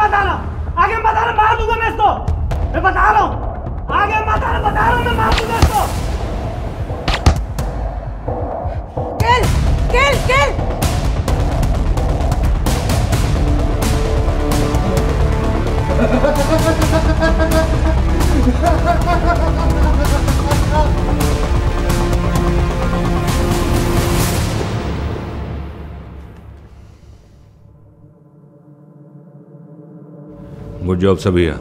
मत आना आगे मत आना मार दूँगा मैं इसको। मैं बता रहा हूँ। आगे मत आना बता रहा हूँ मैं मार दूँगा इसको। Kill kill kill Ha ha ha ha ha ha ha ha ha ha ha good job Sabiya